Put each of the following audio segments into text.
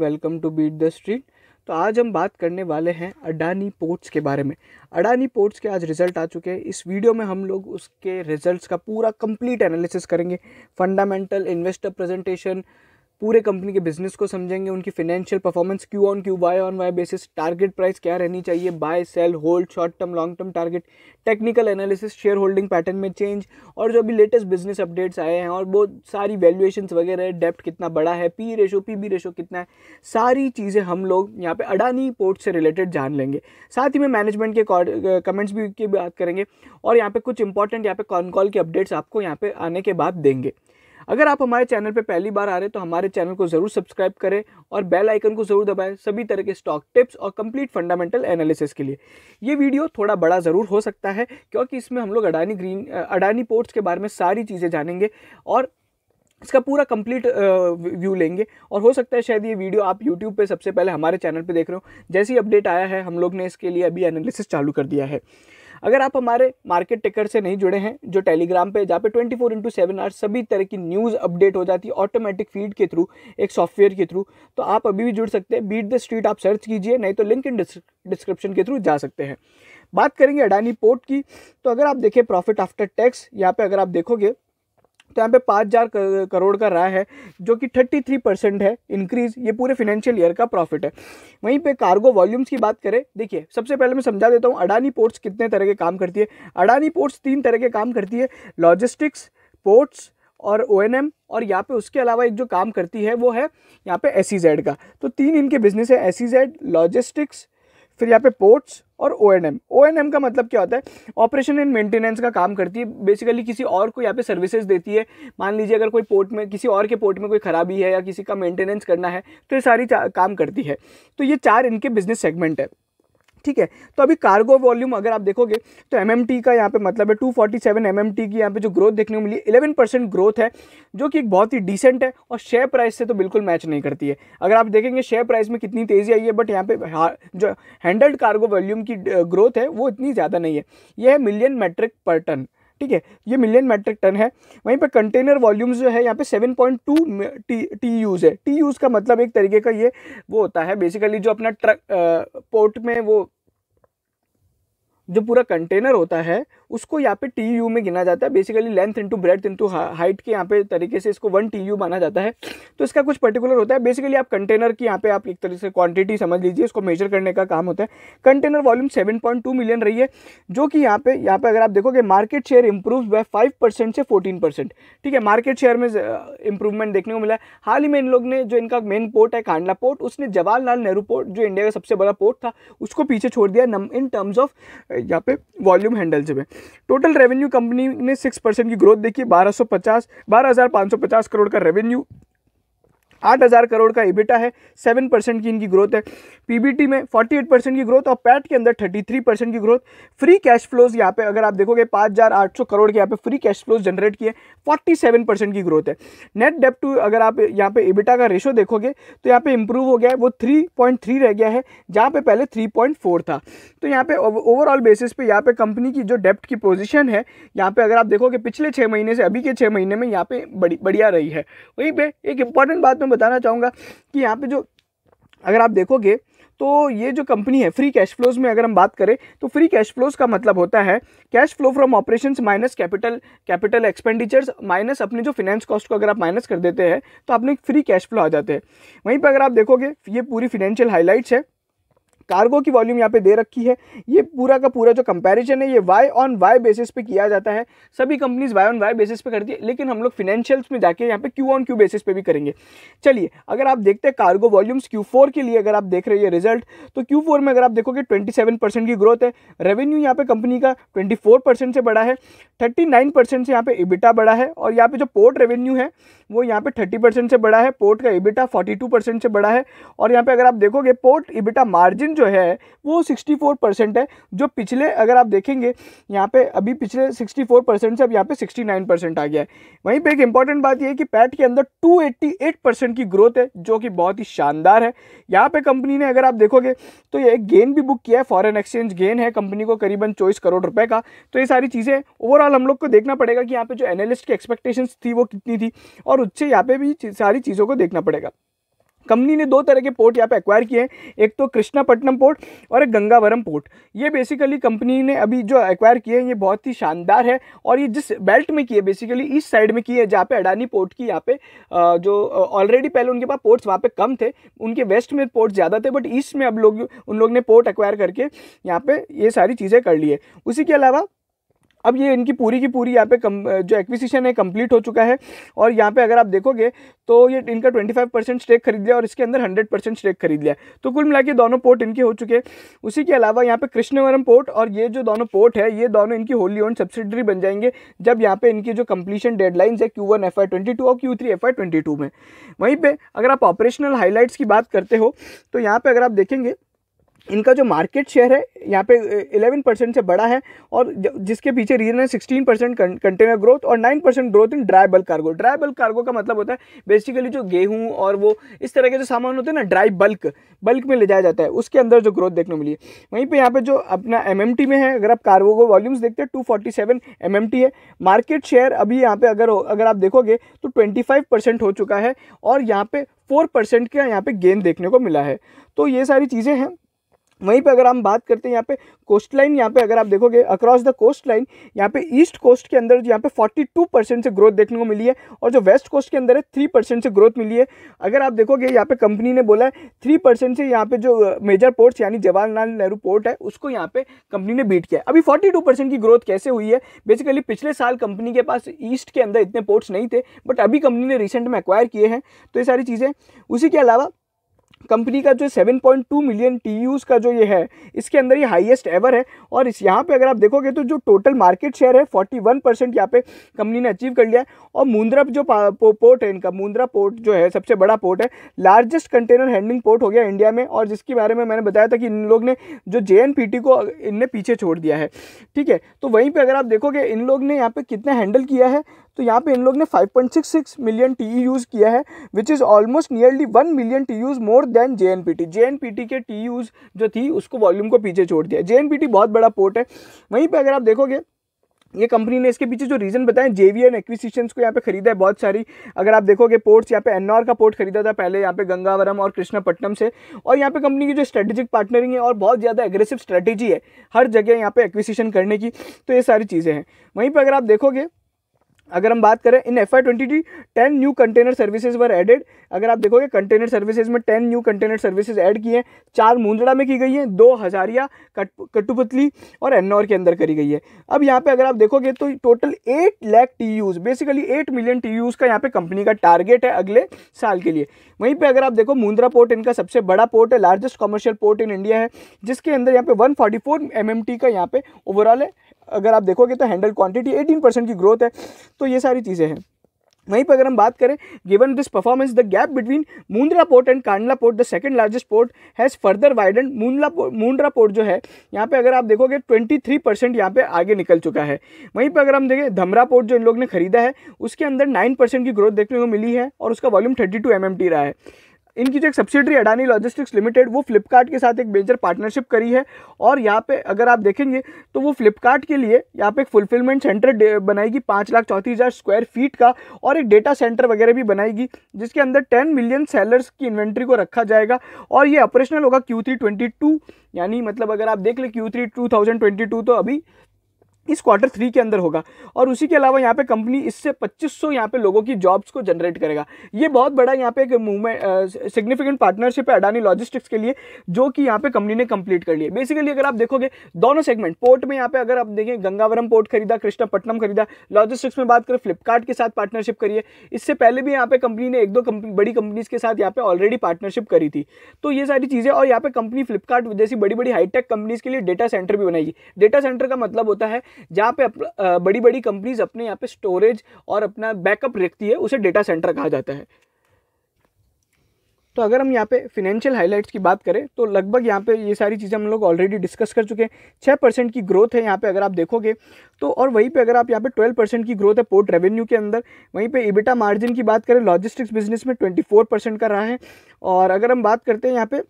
Welcome to Beat the Street. तो आज हम बात करने वाले हैं अडानी पोर्ट्स के बारे में। अडानी पोर्ट्स के आज रिज़ल्ट आ चुके हैं। इस वीडियो में हम लोग उसके रिजल्ट्स का पूरा कंप्लीट एनालिसिस करेंगे। फंडामेंटल इन्वेस्टर प्रेजेंटेशन पूरे कंपनी के बिज़नेस को समझेंगे, उनकी financial performance Q on Q Y on Y basis target price क्या रहनी चाहिए? Buy sell hold short term long term target technical analysis share holding pattern में चेंज और जो अभी लेटेस्ट बिज़नेस अपडेट्स आए हैं, और बहुत सारी वैल्यूएशन वगैरह डेप्ट कितना बड़ा है P ratio P B ratio कितना है, सारी चीज़ें हम लोग यहाँ पे अडानी पोर्ट से रिलेटेड जान लेंगे। साथ ही में मैनेजमेंट के कमेंट्स भी की बात करेंगे, और यहाँ पे कुछ इंपॉर्टेंट यहाँ पे कॉन कॉल के अपडेट्स आपको यहाँ पे आने के बाद देंगे। अगर आप हमारे चैनल पर पहली बार आ रहे हैं तो हमारे चैनल को ज़रूर सब्सक्राइब करें और बेल आइकन को ज़रूर दबाएँ सभी तरह के स्टॉक टिप्स और कंप्लीट फंडामेंटल एनालिसिस के लिए। ये वीडियो थोड़ा बड़ा ज़रूर हो सकता है, क्योंकि इसमें हम लोग अडानी ग्रीन अडानी पोर्ट्स के बारे में सारी चीज़ें जानेंगे और इसका पूरा कंप्लीट व्यू लेंगे। और हो सकता है शायद ये वीडियो आप यूट्यूब पे सबसे पहले हमारे चैनल पे देख रहे हो। जैसी अपडेट आया है, हम लोग ने इसके लिए अभी एनालिसिस चालू कर दिया है। अगर आप हमारे मार्केट टिकर से नहीं जुड़े हैं, जो टेलीग्राम पे, जहाँ पे twenty four into seven hours सभी तरह की न्यूज़ अपडेट हो जाती है ऑटोमेटिक फ़ीड के थ्रू एक सॉफ्टवेयर के थ्रू तो आप अभी भी जुड़ सकते हैं। बीट द स्ट्रीट आप सर्च कीजिए, नहीं तो लिंक इन डिस्क्रिप्शन के थ्रू जा सकते हैं। बात करेंगे अडानी पोर्ट की तो अगर आप देखें प्रॉफिट आफ्टर टैक्स यहाँ पर अगर आप देखोगे तो यहाँ पे पाँच हज़ार करोड़ का रहा है, जो कि थर्टी थ्री परसेंट है इंक्रीज ये पूरे फिनेंशियल ईयर का प्रॉफिट है। वहीं पे कार्गो वॉल्यूम्स की बात करें, देखिए, सबसे पहले मैं समझा देता हूँ, अडानी पोर्ट्स कितने तरह के काम करती है। अडानी पोर्ट्स तीन तरह के काम करती है लॉजिस्टिक्स पोर्ट्स और ओएनएम और यहाँ पे उसके अलावा एक जो काम करती है, वो है यहाँ पे एस e का। तो तीन इनके बिज़नेस है एस लॉजिस्टिक्स फिर यहाँ पे पोर्ट्स और O N M O N M का मतलब क्या होता है? ऑपरेशन एंड मेंटेनेंस का काम करती है। बेसिकली किसी और को यहाँ पे सर्विसेज़ देती है। मान लीजिए अगर कोई पोर्ट में, किसी और के पोर्ट में कोई खराबी है या किसी का मेंटेनेंस करना है तो ये सारी काम करती है। तो ये चार इनके बिज़नेस सेगमेंट है। ठीक है? तो अभी कार्गो वॉल्यूम अगर आप देखोगे तो एमएमटी का यहाँ पे मतलब है 247 फोर्टी सेवन की यहाँ पे जो ग्रोथ देखने को मिली 11 परसेंट ग्रोथ है, जो कि एक बहुत ही डिसेंट है और शेयर प्राइस से तो बिल्कुल मैच नहीं करती है। अगर आप देखेंगे शेयर प्राइस में कितनी तेज़ी आई है बट यहाँ पे जो हैंडल्ड कार्गो वॉल्यूम की ग्रोथ है, वो इतनी ज़्यादा नहीं है। यह है मिलियन मेट्रिक पर टन ठीक है, ये मिलियन मैट्रिक टन है। वहीं पर कंटेनर वॉल्यूम्स जो है, यहाँ पे 7.2 टी टी यूज़ है। टी यूज़ का मतलब एक तरीके का ये वो होता है बेसिकली जो अपना ट्रक पोर्ट में वो जो पूरा कंटेनर होता है, उसको यहाँ पे टी यू में गिना जाता है। Basically length into breadth into height के यहाँ पे तरीके से इसको वन टी यू माना जाता है। तो इसका कुछ पर्टिकुलर होता है। बेसिकली आप कंटेनर की यहाँ पे आप एक तरह से क्वांटिटी समझ लीजिए, इसको मेजर करने का काम होता है। Container volume seven point two million रही है, जो कि यहाँ पे यहाँ पे अगर आप देखोगे market share improve by five percent से फोर्टीन परसेंट ठीक है मार्केट शेयर में इंप्रूवमेंट देखने को मिला है। हाल ही में इन लोग ने जो इनका मेन पोर्ट है कांडला पोर्ट उसने जवाहरलाल नेहरू पोर्ट जो इंडिया का सबसे बड़ा पोर्ट था, उसको पीछे छोड़ दिया। इन टर्म्स ऑफ़ यहाँ पे वॉल्यूम हैंडल से टोटल रेवेन्यू कंपनी ने सिक्स परसेंट की ग्रोथ देखी, बारह सौ पचास, बारह हज़ार पाँच सौ पचास करोड़ का रेवेन्यू आठ हज़ार करोड़ का इबिटा है सेवन परसेंट की इनकी ग्रोथ है। पीबीटी में फोर्टी एट परसेंट की ग्रोथ और पैट के अंदर थर्टी थ्री परसेंट की ग्रोथ फ्री कैश फ्लोज यहाँ पे अगर आप देखोगे, पाँच हज़ार आठ सौ करोड़ के यहाँ पे फ्री कैश फ्लोज जनरेट किए फोर्टी सेवन परसेंट की ग्रोथ है। नेट डेप टू अगर आप यहाँ पे इबिटा का रेशो देखोगे तो यहाँ पे इंप्रूव हो गया है, वो थ्री पॉइंट थ्री रह गया है, जहाँ पे पहले थ्री पॉइंट फोर था। तो यहाँ पे ओवरऑल बेसिस पे यहाँ पे कंपनी की जो डेप्ट की पोजिशन है, यहाँ पे अगर आप देखोगे, पिछले छः महीने से अभी के छः महीने में यहाँ पे बड़ी, बढ़िया रही है। वहीं पर एक इंपॉर्टेंट बात मैं बताना चाहूँगा कि यहाँ पे जो, अगर आप देखोगे तो ये जो कंपनी है फ्री कैश फ्लोज में अगर हम बात करें तो फ्री कैश फ्लोज का मतलब होता है cash flow from operations minus capital capital expenditures minus अपने जो फिनेंस कॉस्ट को अगर आप माइनस कर देते हैं तो आपने फ्री कैश फ्लो आ जाते हैं। वहीं पर अगर आप देखोगे, ये पूरी फिनेंशियल हाईलाइट्स है। कार्गो की वॉल्यूम यहाँ पे दे रखी है। ये पूरा का पूरा जो कंपैरिजन है, ये वाई ऑन वाई बेसिस पे किया जाता है। सभी companies Y on Y basis पे करती है, लेकिन हम लोग फिनेंशियल्स में जाके यहाँ पे क्यू ऑन क्यू बेसिस पे भी करेंगे। चलिए, अगर आप देखते हैं कार्गो वॉल्यूम्स क्यू के लिए अगर आप देख रहे हैं रिज़ल्ट तो क्यू में अगर आप देखोगे ट्वेंटी की ग्रोथ है। रेवेन्यू यहाँ पे कंपनी का ट्वेंटी से बढ़ा है थर्टी से यहाँ पे इबिटा बढ़ा है, और यहाँ पे जो पोर्ट रेवेन्यू है, वो यहाँ पे थर्टी से बढ़ा है। पोर्ट का इबिटा फोर्टी से बढ़ा है, और यहाँ पे अगर आप देखोगे पोर्ट इबिटा मार्जिन जो है, वो सिक्सटी फोर परसेंट है, जो पिछले, अगर आप देखेंगे, यहाँ पे अभी पिछले सिक्सटी फोर परसेंट से अब यहाँ पे सिक्सटी नाइन परसेंट आ गया है। वहीं पे एक इंपॉर्टेंट बात ये है कि पैट के अंदर टू एट्टी एट परसेंट की ग्रोथ है, जो कि बहुत ही शानदार है। यहाँ पे कंपनी ने अगर आप देखोगे तो ये एक गेन भी बुक किया है फॉरन एक्सचेंज गेन है कंपनी को करीबन चौबीस करोड़ रुपए का। तो ये सारी चीज़ें ओवरऑल हम लोग को देखना पड़ेगा कि यहाँ पे जो एनालिस्ट की एक्सपेक्टेशंस थी, वो कितनी थी, और उससे यहाँ पे भी सारी चीज़ों को देखना पड़ेगा। कंपनी ने दो तरह के पोर्ट यहाँ पे एक्वायर किए हैं। एक तो कृष्णापट्टनम पोर्ट और एक गंगावरम पोर्ट। ये बेसिकली कंपनी ने अभी जो एक्वायर किए हैं, ये बहुत ही शानदार है और ये जिस बेल्ट में किए बेसिकली इस साइड में किए जहाँ पे अडानी पोर्ट की यहाँ पे जो ऑलरेडी पहले उनके पास पोर्ट्स वहाँ पे कम थे, उनके वेस्ट में पोर्ट ज़्यादा थे बट ईस्ट में अब लोग, उन लोग ने पोर्ट एक्वायर करके यहाँ पे ये सारी चीज़ें कर ली है। उसी के अलावा अब ये इनकी पूरी की पूरी यहाँ पे कम, जो एक्विजिशन है कंप्लीट हो चुका है। और यहाँ पे अगर आप देखोगे तो ये इनका 25 परसेंट स्टेक खरीद लिया और इसके अंदर 100 परसेंट स्टेक खरीद लिया। तो कुल मिला दोनों पोर्ट इनके हो चुके हैं। उसी के अलावा यहाँ पे कृष्णवरम पोर्ट और ये जो दोनों पोर्ट है, ये दोनों इनकी होली ओन सब्सिडरी बन जाएँगे, जब यहाँ पे इनकी जो कंप्लीशन डेडलाइंस है क्यू वन एफ़ और क्यू थ्री एफ़ में। वहीं पर अगर आप ऑपरेशनल हाईलाइट्स की बात करते हो तो यहाँ पर अगर आप देखेंगे इनका जो मार्केट शेयर है, यहाँ पे 11 परसेंट से बड़ा है और जिसके पीछे रीजन है 16 परसेंट कंटेनर ग्रोथ और 9 percent growth in dry bulk cargo dry bulk cargo का मतलब होता है बेसिकली जो गेहूँ और वो, इस तरह के जो सामान होते हैं ना ड्राई बल्क बल्क में ले जाया जाता है, उसके अंदर जो ग्रोथ देखने मिली है। वहीं पर यहाँ पे जो अपना एमएमटी में है, अगर आप कार्गो को वॉल्यूम्स देखते हैं टू फोर्टी है। मार्केट शेयर अभी यहाँ पर अगर अगर आप देखोगे तो ट्वेंटी हो चुका है और यहाँ पर फोर परसेंट का यहाँ पे गेन देखने को मिला है। तो ये सारी चीज़ें हैं। वहीं पे अगर हम बात करते हैं यहाँ पे कोस्ट लाइन यहाँ पे अगर आप देखोगे अक्रॉस द कोस्ट लाइन यहाँ पे ईस्ट कोस्ट के अंदर यहाँ पे 42 परसेंट से ग्रोथ देखने को मिली है और जो वेस्ट कोस्ट के अंदर है थ्री परसेंट से ग्रोथ मिली है। अगर आप देखोगे, यहाँ पे कंपनी ने बोला है थ्री परसेंट से यहाँ पे जो मेजर पोर्ट्स यानी जवाहरलाल नेहरू पोर्ट है, उसको यहाँ पे कंपनी ने बीट किया अभी फोर्टी की ग्रोथ कैसे हुई है? बेसिकली पिछले साल कंपनी के पास ईस्ट के अंदर इतने पोर्ट्स नहीं थे बट अभी कंपनी ने रिसेंट में एक्वायर किए हैं। तो ये सारी चीज़ें। उसी के अलावा कंपनी का जो 7.2 मिलियन टी का जो ये है इसके अंदर ये हाईएस्ट एवर है। और इस यहाँ पे अगर आप देखोगे तो जो टोटल मार्केट शेयर है 41 परसेंट यहाँ पे कंपनी ने अचीव कर लिया है। और मुंद्रा जो पो, पोर्ट है इनका मुंद्रा पोर्ट जो है सबसे बड़ा पोर्ट है। लार्जेस्ट कंटेनर हैंडलिंग पोर्ट हो गया इंडिया में। और जिसके बारे में मैंने बताया था कि इन लोग ने जो जेएनपीटी को इनने पीछे छोड़ दिया है। ठीक है तो वहीं पर अगर आप देखोगे इन लोग ने यहाँ पे कितना हैंडल किया है? तो यहाँ पे इन लोग ने 5.66 मिलियन टी यूज़ किया है which is almost nearly one million TEUs more than J N P T J N P T के टी यूज़ जो थी, उसको वॉल्यूम को पीछे छोड़ दिया। जे एन पी टी बहुत बड़ा पोर्ट है। वहीं पर अगर आप देखोगे, ये कंपनी ने इसके पीछे जो रीज़न बताए जेवीएन एक्विजिशंस को यहाँ पे खरीदा है बहुत सारी। अगर आप देखोगे पोर्ट्स यहाँ पे एनआर का पोर्ट खरीदा था पहले, यहाँ पे गंगावरम और कृष्णापट्टनम से। और यहाँ पे कंपनी की जो स्ट्रेटेजिक पार्टनरिंग है और बहुत ज़्यादा एग्रेसिव स्ट्रेटेजी है हर जगह यहाँ पे एक्विजिशन करने की। तो ये सारी चीज़ें हैं। वहीं पर अगर आप देखोगे अगर हम बात करें, in F Y twenty ten new container services were added अगर आप देखोगे कंटेनर सर्विसेज़ में ten new container services add किए हैं। चार मुंदड़ा में की गई हैं, दो हजारिया कट, कटुपतली और एन्नौर के अंदर करी गई है। अब यहाँ पे अगर आप देखोगे तो total eight lakh TEUs basically eight million TEUs का यहाँ पे कंपनी का टारगेट है अगले साल के लिए। वहीं पर अगर आप देखो, मुंद्रा पोर्ट इनका सबसे बड़ा पोर्ट है largest commercial port in India है, जिसके अंदर यहाँ पे one forty four M M T का यहाँ पे ओवरऑल है। अगर आप देखोगे तो हैंडल क्वांटिटी 18 परसेंट की ग्रोथ है। तो ये सारी चीज़ें हैं। वहीं पर अगर हम बात करें given this performance the gap between Mundra port and Kandla port the second largest port has further widen Mundla Mundra port जो है, यहाँ पे अगर आप देखोगे 23 परसेंट यहाँ पे आगे निकल चुका है। वहीं पर अगर हम देखें, धमरा पोर्ट जो इन लोग ने खरीदा है, उसके अंदर 9 परसेंट की ग्रोथ देखने को मिली है और उसका वॉल्यूम 32 टू रहा है। इनकी जो एक सब्सिडरी अडानी लॉजिस्टिक्स लिमिटेड वो फ्लिपकार्ट के साथ एक मेजर पार्टनरशिप करी है। और यहाँ पे अगर आप देखेंगे तो वो फ्लिपकार्ट के लिए यहाँ पे एक फुलफिलमेंट सेंटर बनाएगी पाँच लाख चौंतीस हज़ार स्क्वायर फीट का और एक डेटा सेंटर वगैरह भी बनाएगी, जिसके अंदर टेन मिलियन सेलर्स की इन्वेंट्री को रखा जाएगा। और ये ऑपरेशनल होगा क्यू थ्री ट्वेंटी टू यानी मतलब अगर आप देख लें Q three two thousand twenty two तो अभी इस क्वार्टर थ्री के अंदर होगा। और उसी के अलावा यहाँ पे कंपनी इससे 2500 यहाँ पे लोगों की जॉब्स को जनरेट करेगा। ये बहुत बड़ा यहाँ पे एक मूवमेंट सिग्निफिकेंट पार्टनरशिप है अडानी लॉजिस्टिक्स के लिए, जो कि यहाँ पे कंपनी ने कंप्लीट कर लिया। बेसिकली अगर आप देखोगे, दोनों सेगमेंट पोर्ट में यहाँ पे अगर आप देखें, गंगावरम पोर्ट खरीदा, कृष्णापट्टनम खरीदा लॉजिस्टिक्स में बात करें फ्लिपकार्ट के साथ पार्टनरशिप करिए। इससे पहले भी यहाँ पे कंपनी ने एक दो बड़ी कंपनीज़ के साथ यहाँ पे ऑलरेडी पार्टनरशिप करी थी। तो ये सारी चीज़ें, और यहाँ पे कंपनी फ्लिपकार्ट जैसी बड़ी बड़ी हाईटेक कंपनीज़ के लिए डेटा सेंटर भी बनाएगी डेटा सेंटर का मतलब होता है जहाँ पे बड़ी बड़ी कंपनीज़ अपने यहाँ पे स्टोरेज और अपना बैकअप रखती है, उसे डेटा सेंटर कहा जाता है। तो अगर हम यहाँ पे फिनेंशियल हाइलाइट्स की बात करें तो लगभग यहाँ पे ये सारी चीज़ें हम लोग ऑलरेडी डिस्कस कर चुके हैं। छः परसेंट की ग्रोथ है यहाँ पे अगर आप देखोगे तो और वहीं पे अगर आप यहाँ पे ट्वेल्व परसेंट की ग्रोथ है पोर्ट रेवेन्यू के अंदर, वहीं पे इबिटा मार्जिन की बात करें लॉजिस्टिक्स बिज़नेस में ट्वेंटी फोर परसेंट का रहा है। और अगर हम बात करते हैं यहाँ पे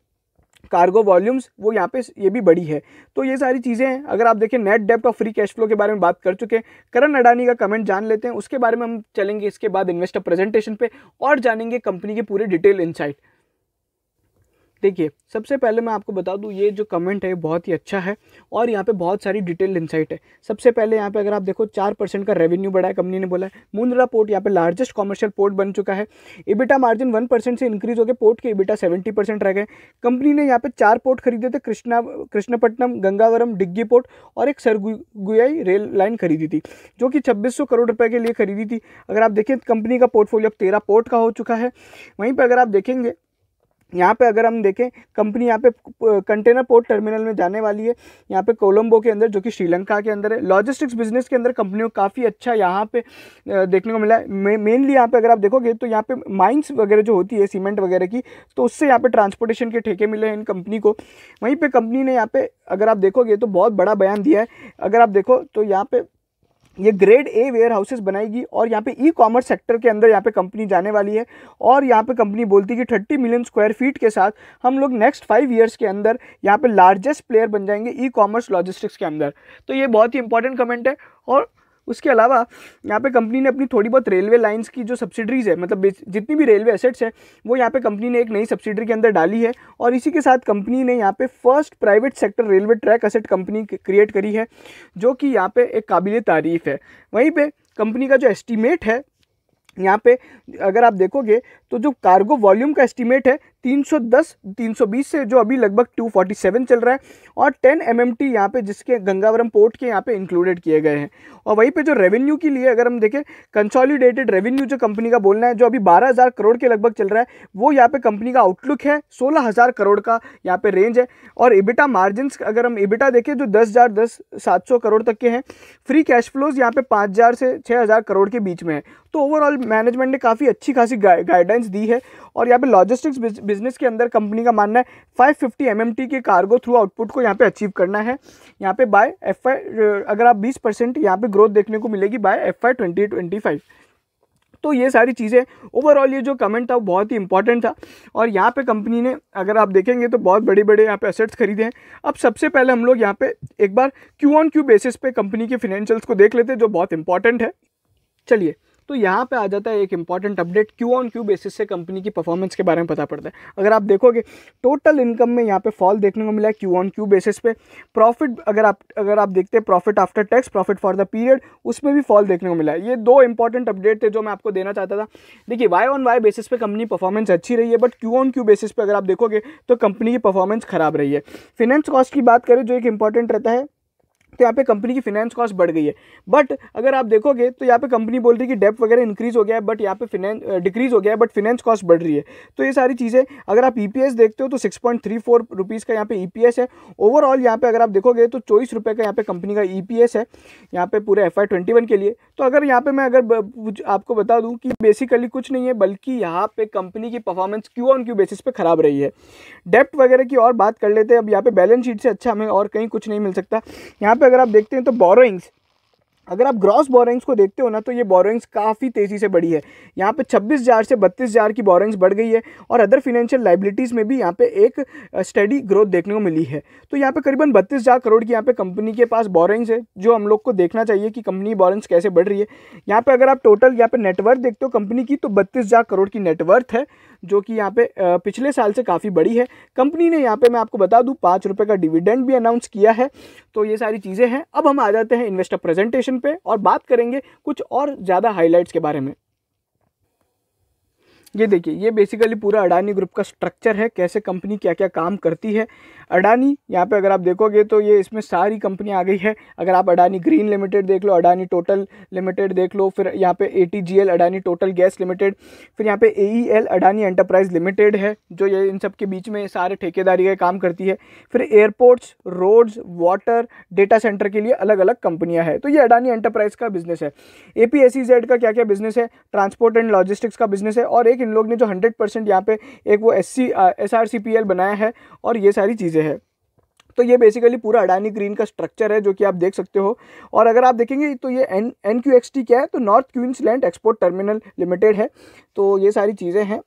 कार्गो वॉल्यूम्स वो यहाँ पे ये भी बड़ी है। तो ये सारी चीज़ें हैं, अगर आप देखें नेट डेप्ट और फ्री कैश फ्लो के बारे में बात कर चुके हैं, करण अडानी का कमेंट जान लेते हैं, उसके बारे में हम चलेंगे इसके बाद इन्वेस्टर प्रेजेंटेशन पे और जानेंगे कंपनी के पूरे डिटेल इनसाइट देखिए, सबसे पहले मैं आपको बता दूँ, ये जो कमेंट है बहुत ही अच्छा है और यहाँ पे बहुत सारी डिटेल इंसाइट है। सबसे पहले यहाँ पे अगर आप देखो, चार परसेंट का रेवेन्यू बढ़ा है कंपनी ने बोला है। मुंद्रा पोर्ट यहाँ पे लार्जेस्ट कॉमर्शियल पोर्ट बन चुका है। इबिटा मार्जिन वन परसेंट से इंक्रीज हो गए पोर्ट के इबिटा सेवेंटी परसेंट रह गए। कंपनी ने यहाँ पे चार पोर्ट खरीदे थे, कृष्णा, कृष्णपट्टनम, गंगावरम, डिग्गी पोर्ट और एक सरगुयाई रेल लाइन खरीदी थी, जो कि छब्बीस करोड़ रुपये के लिए खरीदी थी। अगर आप देखें कंपनी का पोर्टफोलियो अब तेरह पोर्ट का हो चुका है। वहीं पर अगर आप देखेंगे यहाँ पे अगर हम देखें कंपनी यहाँ पे कंटेनर पोर्ट टर्मिनल में जाने वाली है। यहाँ पे कोलंबो के अंदर, जो कि श्रीलंका के अंदर है। लॉजिस्टिक्स बिज़नेस के अंदर कंपनियों को काफ़ी अच्छा यहाँ पे देखने को मिला है। मेनली यहाँ पे अगर आप देखोगे तो यहाँ पे माइंस वगैरह जो होती है सीमेंट वगैरह की तो उससे यहाँ पे ट्रांसपोर्टेशन के ठेके मिले हैं इन कंपनी को। वहीं पर कंपनी ने यहाँ पर अगर आप देखोगे तो बहुत बड़ा बयान दिया है। अगर आप देखो तो यहाँ पे ये ग्रेड ए वेयर हाउसेज बनाएगी और यहाँ पे ई कॉमर्स सेक्टर के अंदर यहाँ पे कंपनी जाने वाली है और यहाँ पे कंपनी बोलती है कि थर्टी मिलियन स्क्वायर फीट के साथ हम लोग नेक्स्ट फाइव ईयर्स के अंदर यहाँ पे लार्जेस्ट प्लेयर बन जाएँगे ई कॉमर्स लॉजिस्टिक्स के अंदर। तो ये बहुत ही इंपॉर्टेंट कमेंट है और उसके अलावा यहाँ पे कंपनी ने अपनी थोड़ी बहुत रेलवे लाइंस की जो सब्सिडरीज है मतलब जितनी भी रेलवे एसेट्स है, वो यहाँ पे कंपनी ने एक नई सब्सिडरी के अंदर डाली है और इसी के साथ कंपनी ने यहाँ पे first private sector railway track asset company create करी है, जो कि यहाँ पे एक काबिल तारीफ़ है। वहीं पर कंपनी का जो एस्टीमेट है, यहाँ पे अगर आप देखोगे तो जो कार्गो वॉल्यूम का एस्टीमेट है 310 320 से जो अभी लगभग 247 चल रहा है और 10 एम एम टी यहाँ पे जिसके गंगावरम पोर्ट के यहाँ पे इंक्लूडेड किए गए हैं। और वहीं पे जो रेवेन्यू के लिए अगर हम देखें कंसोलिडेटेड रेवेन्यू जो कंपनी का बोलना है, जो अभी बारह करोड़ के लगभग चल रहा है, वो यहाँ पे कंपनी का आउटलुक है, सोलह करोड़ का यहाँ पे रेंज है। और इबिटा मार्जिन अगर हम इबिटा देखें, जो दस हज़ार दस, सात सौ करोड़ तक के हैं फ्री कैश फ्लोज यहाँ पे पाँच हज़ार से छः हज़ार करोड़ के बीच में है। तो ओवरऑल मैनेजमेंट ने काफ़ी अच्छी खासी गाइडेंस दी है और यहाँ पे लॉजिस्टिक्स बिज़नेस के अंदर कंपनी का मानना है 550 फिफ्टी के कार्गो थ्रू आउटपुट को यहाँ पे अचीव करना है। यहाँ पे बाय एफ़ अगर आप 20 परसेंट यहाँ पे ग्रोथ देखने को मिलेगी बाय एफ़ आई तो ये सारी चीज़ें ओवरऑल ये जो कमेंट था वो बहुत ही इंपॉर्टेंट था। और यहाँ पे कंपनी ने, अगर आप देखेंगे तो बहुत बड़े बड़े यहाँ पे असेट्स खरीदे हैं। अब सबसे पहले हम लोग यहाँ पे एक बार क्यू ऑन क्यू बेसिस पे कंपनी के फिनेंशियल्स को देख लेते हैं, जो बहुत इंपॉर्टेंट है। चलिए तो यहाँ पे आ जाता है एक important update Q on Q basis से कंपनी की परफॉर्मेंस के बारे में पता पड़ता है। अगर आप देखोगे टोटल इनकम में यहाँ पे फॉल देखने को मिला है क्यू ऑन क्यू बेसिस पे। प्रॉफिट अगर आप अगर आप देखते हैं profit after tax profit for the period उसमें भी फॉल देखने को मिला है। ये दो इंपॉर्टेंट अपडेट थे जो मैं आपको देना चाहता था। देखिए वाई ऑन वाई बेसिस पे कंपनी परफॉर्मेंस अच्छी रही है but Q on Q basis पे अगर आप देखोगे तो कंपनी की परफॉर्मेंस खराब रही है। फिनेंस कॉस्ट की बात करें, जो एक इंपॉर्टेंट रहता है तो यहाँ पे कंपनी की फिनेंस कॉस्ट बढ़ गई है बट अगर आप देखोगे तो यहाँ पे कंपनी बोल रही है कि डेप वगैरह इंक्रीज हो गया है बट यहाँ पे फिनेंस डिक्रीज हो गया है बट फिनेंस कॉस्ट बढ़ रही है तो ये सारी चीज़ें अगर आप ई e देखते हो तो six point three four rupees का यहाँ पे ई e है ओवरऑल यहाँ पे अगर आप देखोगे तो चौबीस रुपये का यहाँ पे कंपनी का ई e है यहाँ पे पूरे एफ़ आई के लिए तो अगर यहाँ पे मैं अगर आपको बता दूँ कि बेसिकली कुछ नहीं है बल्कि यहाँ पे कंपनी की performance Q on Q basis पे खराब रही है डेप्ट वगैरह की और बात कर लेते हैं अब यहाँ पे बैलेंस शीट से अच्छा हमें और कहीं कुछ नहीं मिल सकता यहाँ पे अगर आप देखते हैं तो बोरोइंग्स अगर आप ग्रॉस बोरोइंग्स को देखते हो ना तो ये बोरोइंग्स काफ़ी तेज़ी से बढ़ी है। यहाँ पे छब्बीस हज़ार से बत्तीस हज़ार की बोरोइंग्स बढ़ गई है और अदर फिनेंशियल लाइबिलिटीज़ में भी यहाँ पे एक स्टडी ग्रोथ देखने को मिली है। तो यहाँ पे करीबन बत्तीस हज़ार करोड़ की यहाँ पे कंपनी के पास बोरोइंग्स है, जो हम लोग को देखना चाहिए कि कंपनी बोरोइंग्स कैसे बढ़ रही है। यहाँ पर अगर आप टोटल यहाँ पे नेटवर्थ देखते हो कंपनी की तो बत्तीस करोड़ की नेटवर्थ है। जो कि यहाँ पे पिछले साल से काफ़ी बड़ी है। कंपनी ने यहाँ पे मैं आपको बता दूँ, पाँच रुपये का डिविडेंड भी अनाउंस किया है। तो ये सारी चीज़ें हैं। अब हम आ जाते हैं इन्वेस्टर प्रेजेंटेशन पे और बात करेंगे कुछ और ज़्यादा हाईलाइट्स के बारे में। ये देखिए, ये बेसिकली पूरा अडानी ग्रुप का स्ट्रक्चर है, कैसे कंपनी क्या क्या काम करती है। अडानी, यहाँ पे अगर आप देखोगे तो ये इसमें सारी कंपनी आ गई है। अगर आप अडानी ग्रीन लिमिटेड देख लो, अडानी टोटल लिमिटेड देख लो, फिर यहाँ पे ATGL Adani Total Gas Limited फिर यहाँ पे ए अडानी एंटरप्राइज लिमिटेड है, जो ये इन सब के बीच में सारे ठेकेदारी का काम करती है। फिर airports roads water data centre के लिए अलग अलग कंपनियाँ हैं। तो ये अडानी एंटरप्राइज का बिज़नेस है। ए का क्या क्या बिज़नेस है? ट्रांसपोर्ट एंड लॉजिस्टिक्स का बिज़नेस है। और एक इन लोग ने जो हंड्रेड परसेंट यहाँ पे एक वो एस सी पी एल बनाया है और ये सारी चीज़ें हैं। तो ये बेसिकली पूरा अडानी ग्रीन का स्ट्रक्चर है जो कि आप देख सकते हो। और अगर आप देखेंगे तो ये एन एन क्यू क्या है? तो North Queensland Export Terminal Limited है। तो ये सारी चीज़ें हैं।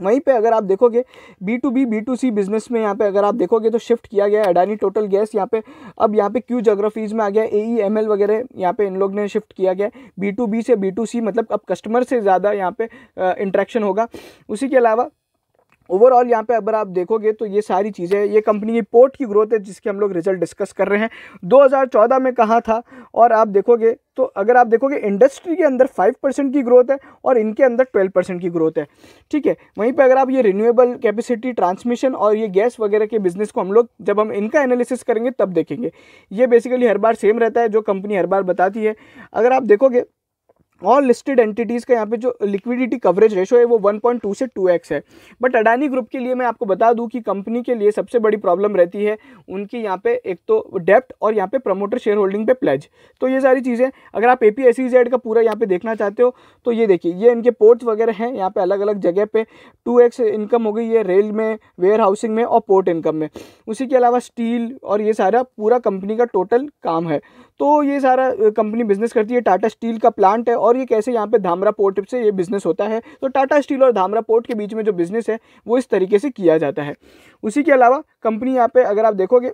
वहीं पे अगर आप देखोगे B to B B to C business में यहाँ पे अगर आप देखोगे तो शिफ्ट किया गया अडानी टोटल गैस यहाँ पे, अब यहाँ पे क्यू जोग्राफीज़ में आ गया ए ई एम एल वगैरह यहाँ पे इन लोग ने शिफ्ट किया गया बी टू बी से बी टू सी मतलब अब कस्टमर से ज़्यादा यहाँ पे इंट्रैक्शन होगा। उसी के अलावा ओवरऑल यहाँ पे अगर आप देखोगे तो ये सारी चीज़ें ये कंपनी की पोर्ट की ग्रोथ है, जिसके हम लोग रिज़ल्ट डिस्कस कर रहे हैं। 2014 में कहाँ था? और आप देखोगे तो अगर आप देखोगे इंडस्ट्री के अंदर 5 परसेंट की ग्रोथ है और इनके अंदर 12 परसेंट की ग्रोथ है। ठीक है? वहीं पे अगर आप ये रिन्यूएबल कैपेसिटी ट्रांसमिशन और ये गैस वगैरह के बिज़नेस को हम लोग जब हम इनका एनालिसिस करेंगे, तब देखेंगे। ये बेसिकली हर बार सेम रहता है, जो कंपनी हर बार बताती है। अगर आप देखोगे ऑल लिस्टेड एंटिटीज़ का यहाँ पे जो लिक्विडिटी कवरेज रेशो है, वो 1.2 से 2x है। बट अडानी ग्रुप के लिए मैं आपको बता दूँ कि कंपनी के लिए सबसे बड़ी प्रॉब्लम रहती है उनकी यहाँ पे एक तो डेप्ट और यहाँ पे प्रमोटर शेयर होल्डिंग पे प्लेज तो ये सारी चीज़ें, अगर आप ए पी का पूरा यहाँ पे देखना चाहते हो तो ये देखिए, ये इनके पोर्ट्स वगैरह हैं यहाँ पर अलग अलग जगह पर टू इनकम हो गई है रेल में वेयर हाउसिंग में और पोर्ट इनकम में। उसी के अलावा स्टील और ये सारा पूरा कंपनी का टोटल काम है। तो ये सारा कंपनी बिज़नेस करती है। टाटा स्टील का प्लांट है और ये कैसे यहाँ पे धामरा पोर्ट से ये बिज़नेस होता है। तो टाटा स्टील और धामरा पोर्ट के बीच में जो बिज़नेस है, वो इस तरीके से किया जाता है। उसी के अलावा कंपनी यहाँ पे अगर आप देखोगे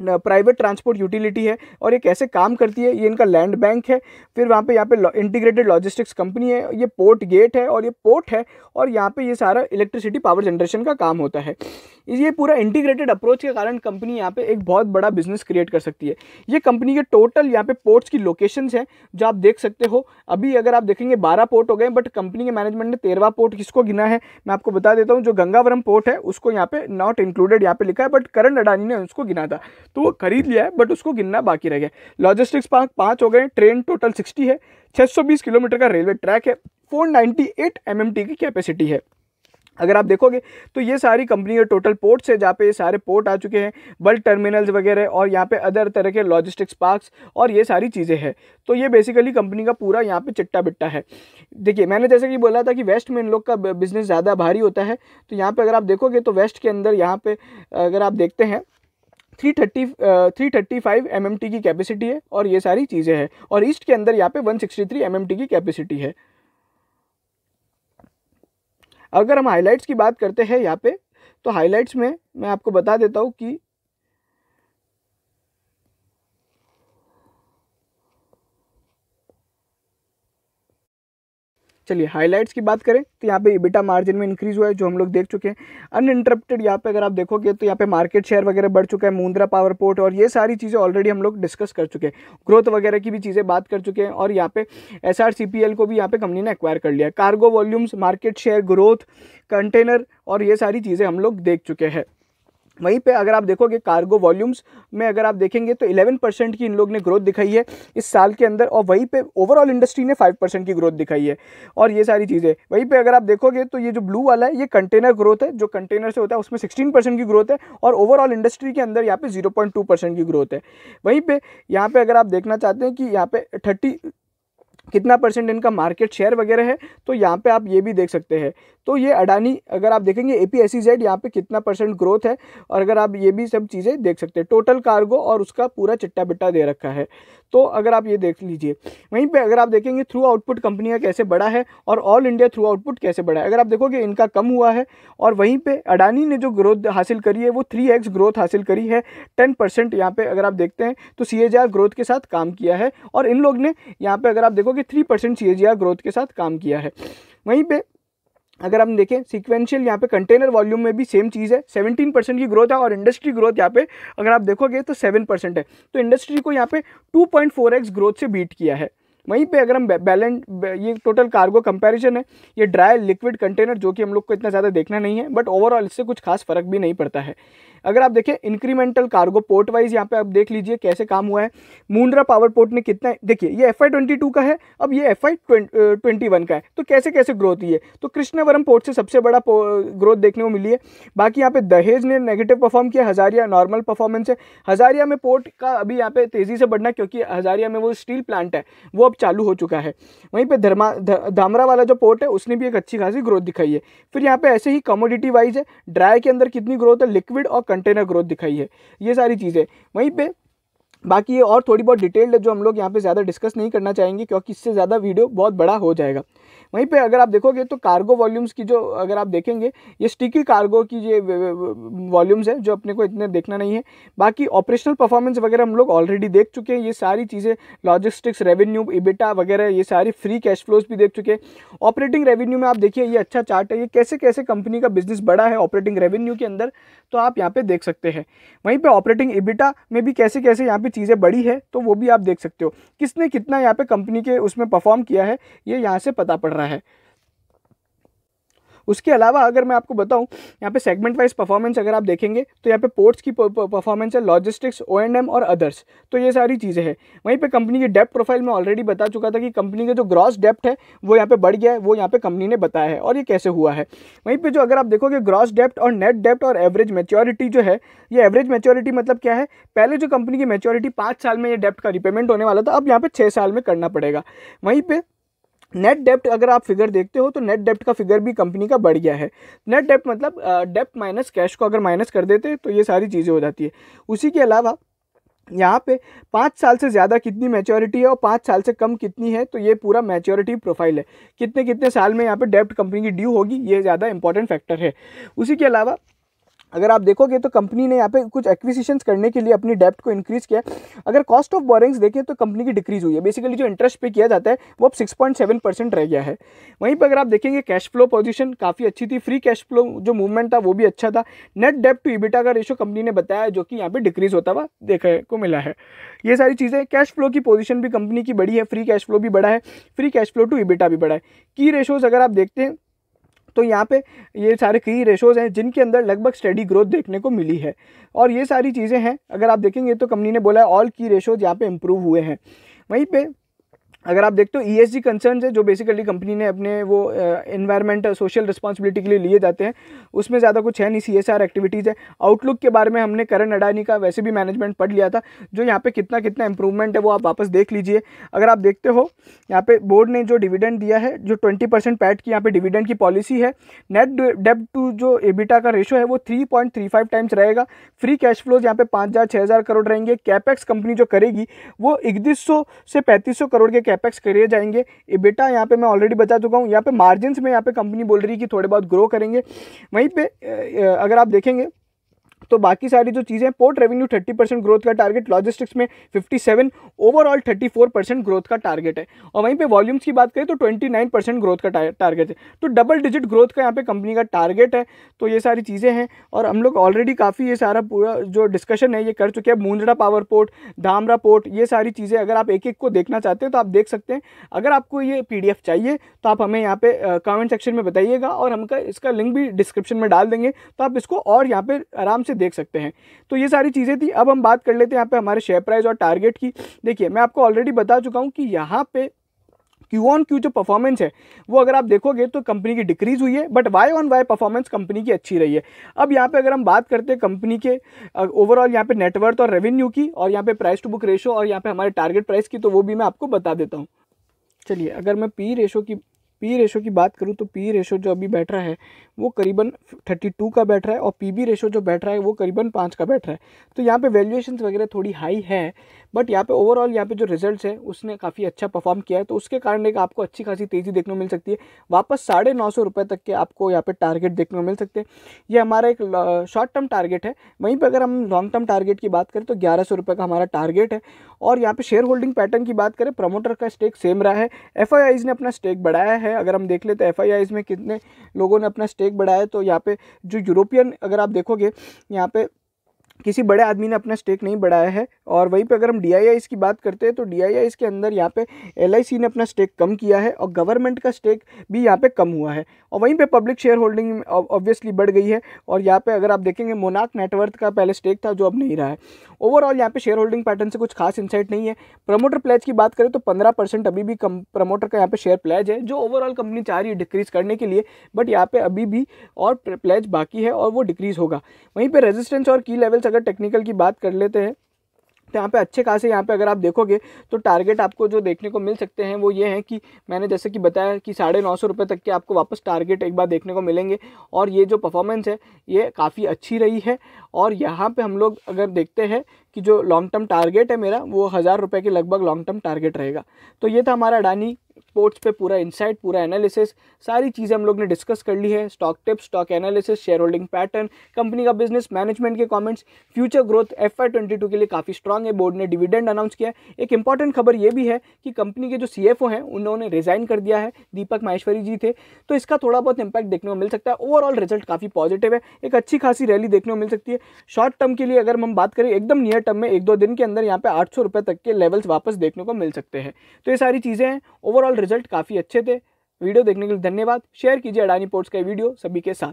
प्राइवेट ट्रांसपोर्ट यूटिलिटी है और ये कैसे काम करती है, ये इनका लैंड बैंक है। फिर वहाँ पे यहाँ पे इंटीग्रेटेड लॉजिस्टिक्स कंपनी है, ये पोर्ट गेट है और ये पोर्ट है और यहाँ पे ये सारा इलेक्ट्रिसिटी पावर जनरेशन का काम होता है। ये पूरा इंटीग्रेटेड अप्रोच के कारण कंपनी यहाँ पे एक बहुत बड़ा बिज़नेस क्रिएट कर सकती है। ये कंपनी के टोटल यहाँ पे पोर्ट्स की लोकेशंस हैं, जो आप देख सकते हो। अभी अगर आप देखेंगे बारह पोर्ट हो गए बट कंपनी के मैनेजमेंट ने तेरहवा पोर्ट किसको गिना है, मैं आपको बता देता हूँ, जो गंगावरम पोर्ट है, उसको यहाँ पे नॉट इंक्लूडेड यहाँ पे लिखा है बट करण अडानी ने उसको गिना था। तो वो खरीद लिया है बट उसको गिनना बाकी रह गया। लॉजिस्टिक्स पार्क पाँच हो गए ट्रेन टोटल सिक्सटी है छः सौ बीस किलोमीटर का रेलवे ट्रैक है फोर नाइन्टी की कैपेसिटी है। अगर आप देखोगे तो ये सारी कंपनी के टोटल पोर्ट्स है, जहाँ पे ये सारे पोर्ट आ चुके हैं बल्क टर्मिनल्स वगैरह और यहाँ पे अदर तरह के लॉजिस्टिक्स पार्क्स और ये सारी चीज़ें हैं। तो ये बेसिकली कंपनी का पूरा यहाँ पे चिट्टा बिट्टा है। देखिए, मैंने जैसे कि बोला था कि वेस्ट में इन लोग का बिज़नेस ज़्यादा भारी होता है तो यहाँ पर अगर आप देखोगे तो वेस्ट के अंदर यहाँ पर अगर आप देखते हैं three thirty three thirty five M M T की कैपेसिटी है और ये सारी चीज़ें हैं। और ईस्ट के अंदर यहाँ पे one sixty three M M T की कैपेसिटी है। अगर हम हाईलाइट्स की बात करते हैं यहाँ पे तो हाईलाइट्स में मैं आपको बता देता हूँ कि चलिए हाइलाइट्स की बात करें तो यहाँ पे इबिटा मार्जिन में इंक्रीज हुआ है, जो हम लोग देख चुके हैं। अनइंटरप्टेड यहाँ पे अगर आप देखोगे तो यहाँ पे मार्केट शेयर वगैरह बढ़ चुका है मुंद्रा पावर पोर्ट और ये सारी चीज़ें ऑलरेडी हम लोग डिस्कस कर चुके हैं। ग्रोथ वगैरह की भी चीज़ें बात कर चुके हैं और यहाँ पे एस को भी यहाँ पे कंपनी ने एक्वायर कर लिया cargo volumes market share growth container और ये सारी चीज़ें हम लोग देख चुके हैं। वहीं पे अगर आप देखोगे कार्गो वॉल्यूम्स में अगर आप देखेंगे तो 11 परसेंट की इन लोग ने ग्रोथ दिखाई है इस साल के अंदर और वहीं पे ओवरऑल इंडस्ट्री ने 5 परसेंट की ग्रोथ दिखाई है। और ये सारी चीज़ें, वहीं पे अगर आप देखोगे तो ये जो ब्लू वाला है, ये कंटेनर ग्रोथ है, जो कंटेनर से होता है, उसमें सिक्सटीन की ग्रोथ है और ओवरऑल इंडस्ट्री के अंदर यहाँ पे ज़ीरो की ग्रोथ है। वहीं पर यहाँ पर अगर आप देखना चाहते हैं कि यहाँ पर थर्टी कितना परसेंट इनका मार्केट शेयर वगैरह है तो यहाँ पे आप ये भी देख सकते हैं। तो ये अडानी, अगर आप देखेंगे A P S E Z यहाँ पर कितना परसेंट ग्रोथ है, और अगर आप ये भी सब चीज़ें देख सकते हैं टोटल कार्गो और उसका पूरा चिट्टा बिट्टा दे रखा है। तो अगर आप ये देख लीजिए, वहीं पे अगर आप देखेंगे थ्रू आउटपुट कंपनियाँ कैसे बड़ा है, और ऑल इंडिया थ्रू आउटपुट कैसे बढ़ा है, अगर आप देखोगे इनका कम हुआ है, और वहीं पे अडानी ने जो ग्रोथ हासिल करी है, वो थ्री एक्स ग्रोथ हासिल करी है टेन परसेंट यहाँ पर अगर आप देखते हैं तो सी ग्रोथ के साथ काम किया है, और इन लोग ने यहाँ पर अगर आप देखोगे थ्री परसेंट सी ग्रोथ के साथ काम किया है। वहीं पर अगर हम देखें सीक्वेंशियल यहाँ पे कंटेनर वॉल्यूम में भी सेम चीज़ है। सेवनटीन परसेंट की ग्रोथ है और इंडस्ट्री ग्रोथ यहाँ पे, अगर आप देखोगे तो सेवन परसेंट है। तो इंडस्ट्री को यहाँ पे two point four X growth से बीट किया है। वहीं पे अगर हम बैलेंस ये टोटल कार्गो कंपैरिजन है, ये ड्राई लिक्विड कंटेनर जो कि हम लोग को इतना ज़्यादा देखना नहीं है बट ओवरऑल इससे कुछ खास फ़र्क भी नहीं पड़ता है। अगर आप देखें इंक्रीमेंटल कार्गो पोर्ट वाइज यहाँ पे आप देख लीजिए कैसे काम हुआ है। मुंड्रा पावर पोर्ट ने कितना, देखिए, ये एफ़ आई का है, अब ये एफ़ आई का है। तो कैसे कैसे ग्रोथ हुई है? तो कृष्णावरम पोर्ट से सबसे बड़ा ग्रोथ देखने को मिली है। बाकी यहाँ पे दहेज ने नेगेटिव परफॉर्म किया, हजारिया नॉर्मल परफॉर्मेंस है। हजारिया में पोर्ट का अभी यहाँ पे तेज़ी से बढ़ना, क्योंकि हजारिया में वो स्टील प्लांट है। वो अब चालू हो चुका है। वहीं पर धर्मा धामरा वाला जो पोर्ट है, उसने भी एक अच्छी खासी ग्रोथ दिखाई है। फिर यहाँ पे ऐसे ही कमोडिटी वाइज है ड्राई के अंदर कितनी ग्रोथ है लिक्विड और कंटेनर ग्रोथ दिखाई है। ये सारी चीज़ें। वहीं पर बाकी ये और थोड़ी बहुत डिटेल्ड है, जो हम लोग यहाँ पे ज़्यादा डिस्कस नहीं करना चाहेंगे, क्योंकि इससे ज़्यादा वीडियो बहुत बड़ा हो जाएगा। वहीं पे अगर आप देखोगे तो कार्गो वॉल्यूम्स की जो अगर आप देखेंगे, ये स्टिकी कार्गो की ये वॉल्यूम्स है, जो अपने को इतने देखना नहीं है। बाकी ऑपरेशनल परफॉर्मेंस वगैरह हम लोग ऑलरेडी देख चुके हैं, ये सारी चीज़ें लॉजिस्टिक्स रेवेन्यू इबिटा वगैरह, ये सारी फ्री कैश फ्लोज भी देख चुके हैं। ऑपरेटिंग रेवेन्यू में आप देखिए, ये अच्छा चार्ट है, ये कैसे कैसे कंपनी का बिज़नेस बड़ा है ऑपरेटिंग रेवेन्यू के अंदर तो आप यहाँ पे देख सकते हैं। वहीं पे ऑपरेटिंग इबिटा में भी कैसे कैसे यहाँ पे चीज़ें बड़ी है तो वो भी आप देख सकते हो। किसने कितना यहाँ पे कंपनी के उसमें परफॉर्म किया है, ये यहाँ से पता पड़ रहा है। उसके अलावा अगर मैं आपको बताऊँ, यहाँ पे सेगमेंट वाइज परफॉर्मेंस अगर आप देखेंगे तो यहाँ पे पोर्ट्स की परफॉर्मेंस है लॉजिस्टिक्स ओ एंड एम और अदर्स तो ये सारी चीज़ें हैं। वहीं पे कंपनी की डेप्ट प्रोफ़ाइल में ऑलरेडी बता चुका था कि कंपनी का जो ग्रॉस डेप्ट है, वो यहाँ पे बढ़ गया है, वो यहाँ पे कंपनी ने बताया है, और ये कैसे हुआ है। वहीं पर जो अगर आप देखोगे ग्रॉस डेप्ट और नेट डेप्ट और एवरेज मेच्योरिटी जो है, ये एवरेज मेच्योरिटी मतलब क्या है? पहले जो कंपनी की मेच्योरिटी पाँच साल में ये डेप्ट का रिपेमेंट होने वाला था, अब यहाँ पर छः साल में करना पड़ेगा। वहीं पर नेट डेप्ट अगर आप फिगर देखते हो तो नेट डेप्ट का फिगर भी कंपनी का बढ़ गया है। नेट डेप्ट मतलब डेप्ट माइनस कैश को अगर माइनस कर देते तो ये सारी चीज़ें हो जाती है। उसी के अलावा, यहाँ पे पाँच साल से ज़्यादा कितनी मैच्योरिटी है और पाँच साल से कम कितनी है तो ये पूरा मैच्योरिटी प्रोफ़ाइल है। कितने कितने साल में यहाँ पे डेप्ट कंपनी की ड्यू होगी, ये ज़्यादा इंपॉर्टेंट फैक्टर है। उसी के अलावा अगर आप देखोगे तो कंपनी ने यहाँ पे कुछ एक्विजिशंस करने के लिए अपनी डेप्ट को इंक्रीज किया अगर कॉस्ट ऑफ़ बोरिंग्स देखें तो कंपनी की डिक्रीज हुई है। बेसिकली जो इंटरेस्ट पे किया जाता है, वो अब 6.7 परसेंट रह गया है। वहीं पर अगर आप देखेंगे कैश फ्लो पोजीशन काफ़ी अच्छी थी। फ्री कैश फ्लो जो मूवमेंट था, वो भी अच्छा था। नेट डेप्ट टू इबिटा का रेशो कंपनी ने बताया जो कि यहाँ पर डिक्रीज होता हुआ देखने को मिला है। ये सारी चीज़ें कैश फ्लो की पोजिशन भी कंपनी की बड़ी है। फ्री कैश फ्लो भी बड़ा है। Free cash flow to EBITDA भी बड़ा है। की रेशोज़ अगर आप देखते हैं तो यहाँ पे ये सारे कई रेशोज़ हैं, जिनके अंदर लगभग स्टडी ग्रोथ देखने को मिली है। और ये सारी चीज़ें हैं, अगर आप देखेंगे तो कंपनी ने बोला है ऑल की रेशोज़ यहाँ पे इम्प्रूव हुए हैं। वहीं पे अगर आप देखते हो ई एस जी कंसर्न है, जो बेसिकली कंपनी ने अपने वो इन्वायरमेंट सोशल रिस्पॉन्सिबिलिटी के लिए लिए जाते हैं, उसमें ज़्यादा कुछ है नहीं सी एस आर एक्टिविटीज़ है। आउटलुक के बारे में हमने करण अडानी का वैसे भी मैनेजमेंट पढ़ लिया था, जो यहाँ पे कितना कितना इंप्रूवमेंट है वो आप वापस देख लीजिए। अगर आप देखते हो, यहाँ पे बोर्ड ने जो डिविडेंड दिया है, जो ट्वेंटी परसेंट पैट की यहाँ पे डिविडेंड की पॉलिसी है नेट डेप टू जो एबिटा का रेशो है वो three point three five times रहेगा। फ्री कैश फ्लोज यहाँ पे पाँच हज़ार छः हज़ार करोड़ रहेंगे। कैपेक्स कंपनी जो करेगी, वो इकतीस सौ से पैंतीस सौ करोड़ के कैपेक्स करे जाएँगे। बेटा, यहाँ पे मैं ऑलरेडी बता चुका हूँ, यहाँ पे मार्जिन में यहाँ पे कंपनी बोल रही है कि थोड़े बहुत ग्रो करेंगे। वहीं पे अगर आप देखेंगे तो बाकी सारी जो चीज़ें port revenue thirty percent growth का टारगेट लॉजिस्टिक्स में fifty seven overall thirty four percent growth का टारगेट है। और वहीं पे वॉल्यूम्स की बात करें तो ट्वेंटी नाइन परसेंट ग्रोथ का टारगेट है। तो डबल डिजिट ग्रोथ का यहाँ पे कंपनी का टारगेट है। तो ये सारी चीज़ें हैं और हम लोग ऑलरेडी काफ़ी ये सारा पूरा जो डिस्कशन है, ये कर चुके हैं। मूंजड़ा पावर पोर्ट धामरा पोर्ट ये सारी चीज़ें अगर आप एक एक को देखना चाहते हैं तो आप देख सकते हैं। अगर आपको ये पीडीएफ चाहिए तो आप हमें यहाँ पे कमेंट सेक्शन में बताइएगा और हमका इसका लिंक भी डिस्क्रिप्शन में डाल देंगे। तो आप इसको और यहाँ पर आराम से देख सकते हैं। तो ये सारी चीज़ें थी। अब हम बात कर लेते हैं यहाँ पे हमारे शेयर प्राइस और टारगेट की। देखिए, मैं आपको ऑलरेडी बता चुका हूँ कि यहाँ पे क्यू ऑन क्यू जो परफॉर्मेंस है, वो अगर आप देखोगे तो कंपनी की डिक्रीज हुई है but Y on Y performance company की अच्छी रही है। अब यहाँ पे अगर हम बात करते हैं कंपनी के ओवरऑल यहाँ पे नेटवर्थ और रेवेन्यू की, और यहाँ पे प्राइस टू बुक रेशो और यहाँ पे हमारे टारगेट प्राइस की तो वो भी मैं आपको बता देता हूँ। चलिए, अगर मैं पी रेशो की पी रेशो की बात करूँ तो पी रेशो जो अभी बैठ रहा है वो करीबन 32 का बैठ रहा है और पी बी रेशो जो बैठ रहा है वो करीबन पाँच का बैठ रहा है। तो यहाँ पे वैल्यूएशन वगैरह थोड़ी हाई है बट यहाँ पे ओवरऑल यहाँ पे जो रिजल्ट्स है, उसने काफ़ी अच्छा परफॉर्म किया है। तो उसके कारण एक आपको अच्छी खासी तेज़ी देखने को मिल सकती है। वापस साढ़े नौ सौ रुपये तक के आपको यहाँ पे टारगेट देखने को मिल सकते हैं। ये हमारा एक शॉर्ट टर्म टारगेट है। वहीं पर अगर हम लॉन्ग टर्म टारगेट की बात करें तो ग्यारह सौ रुपये का हमारा टारगेट है। और यहाँ पे शेयर होल्डिंग पैटर्न की बात करें प्रमोटर का स्टेक सेम रहा है। एफ़ ने अपना स्टेक बढ़ाया है। अगर हम देख लेते हैं एफ़ में कितने लोगों ने अपना स्टेक बढ़ाया तो यहाँ पे जो यूरोपियन अगर आप देखोगे यहाँ पे किसी बड़े आदमी ने अपना स्टेक नहीं बढ़ाया है। और वहीं पे अगर हम डी की बात करते हैं तो डी के अंदर यहाँ पे एलआईसी ने अपना स्टेक कम किया है और गवर्नमेंट का स्टेक भी यहाँ पे कम हुआ है। और वहीं पे पब्लिक शेयर होल्डिंग ऑब्वियसली बढ़ गई है। और यहाँ पे अगर आप देखेंगे मोनाक नेटवर्थ का पहले स्टेक था, जो अब नहीं रहा है। ओवरऑल यहाँ पे शेयर होल्डिंग पैटर्न से कुछ खास इंसाइट नहीं है। प्रमोटर प्लेज की बात करें तो पंद्रह अभी भी कम प्रमोटर का यहाँ पे शेयर प्लेज है, जो ओवरऑल कंपनी चाह रही है डिक्रीज करने के लिए। बट यहाँ पे अभी भी और प्लेज बाकी है और वो डिक्रीज होगा। वहीं पर रेजिस्टेंस और की लेवल्स अगर टेक्निकल की बात कर लेते हैं तो यहाँ पे अच्छे खासे यहाँ पे अगर आप देखोगे तो टारगेट आपको जो देखने को मिल सकते हैं वो ये हैं कि मैंने जैसे कि बताया कि साढ़े नौ सौ रुपये तक के आपको वापस टारगेट एक बार देखने को मिलेंगे। और ये जो परफॉर्मेंस है, ये काफ़ी अच्छी रही है। और यहाँ पे हम लोग अगर देखते हैं कि जो लॉन्ग टर्म टारगेट है मेरा, वो हज़ार रुपये के लगभग लॉन्ग टर्म टारगेट रहेगा। तो ये था हमारा अडानी पोर्ट्स पे पूरा इंसाइट पूरा एनालिसिस सारी चीज़ें हम लोग ने डिस्कस कर ली है। Stock tips stock analysis shareholding pattern company का बिज़नेस मैनेजमेंट के comments future growth F Y twenty two के लिए काफ़ी स्ट्रांग है। बोर्ड ने डिविडेंड अनाउंस किया एक इंपॉर्टेंट खबर ये भी है कि कंपनी के जो सी एफ़ ओ हैं, उन्होंने रिजाइन कर दिया है। दीपक माहेश्वरी जी थे। तो इसका थोड़ा बहुत इंपैक्ट देखने को मिल सकता है। ओवरऑल रिज़ल्ट काफ़ी पॉजिटिव है। एक अच्छी खासी रैली देखने को मिल सकती है। शॉर्ट टर्म के लिए अगर हम बात करें, एकदम नियर टर्म में एक दो दिन के अंदर यहाँ पे आठ सौ रुपये तक के लेवल्स वापस देखने को मिल सकते हैं। तो ये सारी चीज़ें हैं। ओवरऑल रिज़ल्ट काफ़ी अच्छे थे। वीडियो देखने के लिए धन्यवाद। शेयर कीजिए अडानी पोर्ट्स का वीडियो सभी के साथ।